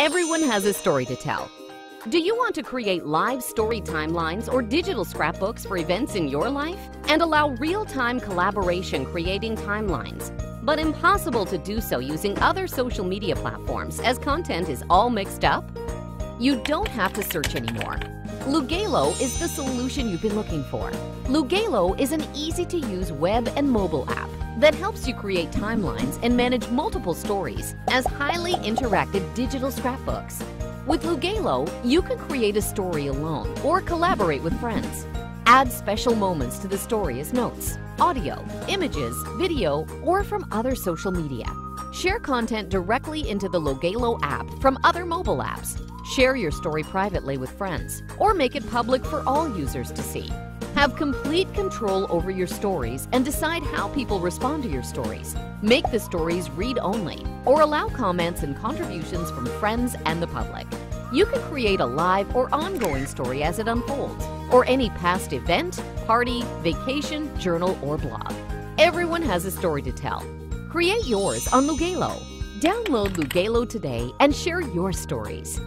Everyone has a story to tell. Do you want to create live story timelines or digital scrapbooks for events in your life and allow real-time collaboration creating timelines, but impossible to do so using other social media platforms as content is all mixed up? You don't have to search anymore. Lugelo is the solution you've been looking for. Lugelo is an easy-to-use web and mobile app that helps you create timelines and manage multiple stories as highly interactive digital scrapbooks. With Lugelo, you can create a story alone or collaborate with friends. Add special moments to the story as notes, audio, images, video, or from other social media. Share content directly into the Lugelo app from other mobile apps. Share your story privately with friends or make it public for all users to see. Have complete control over your stories and decide how people respond to your stories. Make the stories read only or allow comments and contributions from friends and the public. You can create a live or ongoing story as it unfolds, or any past event, party, vacation, journal, or blog. Everyone has a story to tell. Create yours on Lugelo. Download Lugelo today and share your stories.